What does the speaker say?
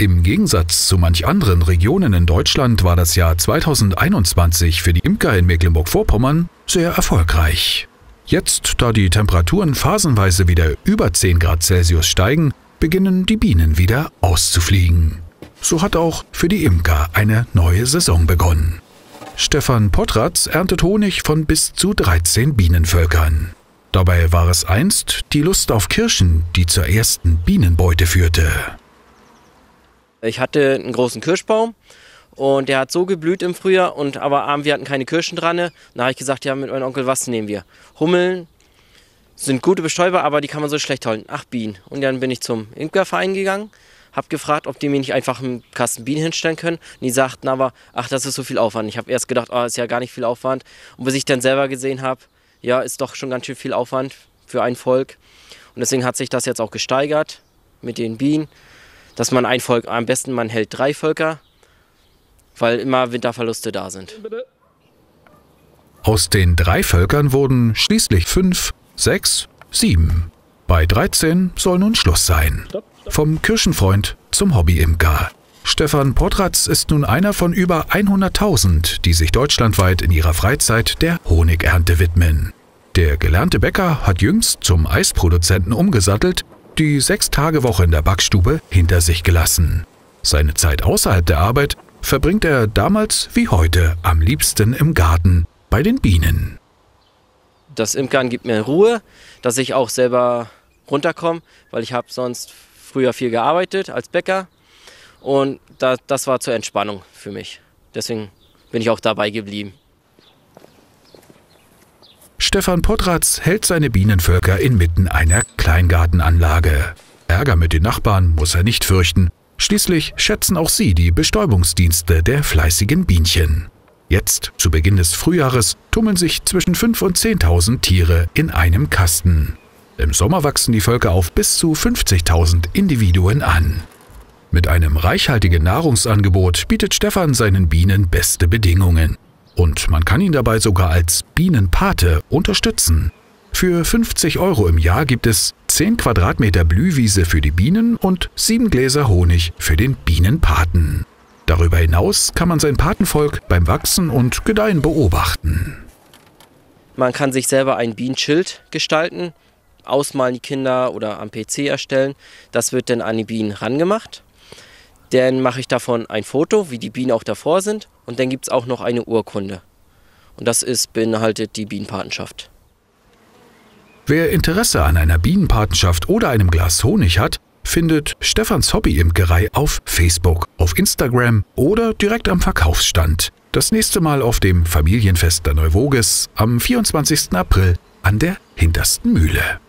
Im Gegensatz zu manch anderen Regionen in Deutschland war das Jahr 2021 für die Imker in Mecklenburg-Vorpommern sehr erfolgreich. Jetzt, da die Temperaturen phasenweise wieder über 10 Grad Celsius steigen, beginnen die Bienen wieder auszufliegen. So hat auch für die Imker eine neue Saison begonnen. Stefan Potratz erntet Honig von bis zu 13 Bienenvölkern. Dabei war es einst die Lust auf Kirschen, die zur ersten Bienenbeute führte. Ich hatte einen großen Kirschbaum und der hat so geblüht im Frühjahr und aber wir hatten keine Kirschen dran. Da habe ich gesagt, ja, mit meinem Onkel, was nehmen wir? Hummeln sind gute Bestäuber, aber die kann man so schlecht halten. Ach, Bienen. Und dann bin ich zum Imkerverein gegangen, habe gefragt, ob die mir nicht einfach einen Kasten Bienen hinstellen können. Und die sagten aber, ach, das ist so viel Aufwand. Ich habe erst gedacht, oh, ist ja gar nicht viel Aufwand. Und bis ich dann selber gesehen habe, ja, ist doch schon ganz schön viel Aufwand für ein Volk. Und deswegen hat sich das jetzt auch gesteigert mit den Bienen dass man ein Volk, am besten man hält drei Völker, weil immer Winterverluste da sind. Aus den drei Völkern wurden schließlich fünf, sechs, sieben. Bei 13 soll nun Schluss sein. Vom Kirchenfreund zum Hobbyimker. Stefan Potratz ist nun einer von über 100.000, die sich deutschlandweit in ihrer Freizeit der Honigernte widmen. Der gelernte Bäcker hat jüngst zum Eisproduzenten umgesattelt die Sechs-Tage-Woche in der Backstube hinter sich gelassen. Seine Zeit außerhalb der Arbeit verbringt er damals wie heute am liebsten im Garten bei den Bienen. Das Imkern gibt mir Ruhe, dass ich auch selber runterkomme, weil ich habe sonst früher viel gearbeitet als Bäcker und das, das war zur Entspannung für mich. Deswegen bin ich auch dabei geblieben. Stefan Potratz hält seine Bienenvölker inmitten einer Kleingartenanlage. Ärger mit den Nachbarn muss er nicht fürchten. Schließlich schätzen auch sie die Bestäubungsdienste der fleißigen Bienchen. Jetzt, zu Beginn des Frühjahres, tummeln sich zwischen 5.000 und 10.000 Tiere in einem Kasten. Im Sommer wachsen die Völker auf bis zu 50.000 Individuen an. Mit einem reichhaltigen Nahrungsangebot bietet Stefan seinen Bienen beste Bedingungen. Und man kann ihn dabei sogar als Bienenpate unterstützen. Für 50 Euro im Jahr gibt es 10 Quadratmeter Blühwiese für die Bienen und 7 Gläser Honig für den Bienenpaten. Darüber hinaus kann man sein Patenvolk beim Wachsen und Gedeihen beobachten. Man kann sich selber ein Bienenschild gestalten, ausmalen die Kinder oder am PC erstellen. Das wird dann an die Bienen rangemacht. Dann mache ich davon ein Foto, wie die Bienen auch davor sind. Und dann gibt es auch noch eine Urkunde. Und das ist, beinhaltet die Bienenpatenschaft. Wer Interesse an einer Bienenpatenschaft oder einem Glas Honig hat, findet Stefans Hobbyimkerei auf Facebook, auf Instagram oder direkt am Verkaufsstand. Das nächste Mal auf dem Familienfest der Neuwoges am 24. April an der hintersten Mühle.